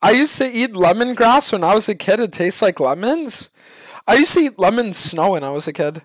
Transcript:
I used to eat lemongrass when I was a kid. It tastes like lemons. I used to eat lemon snow when I was a kid.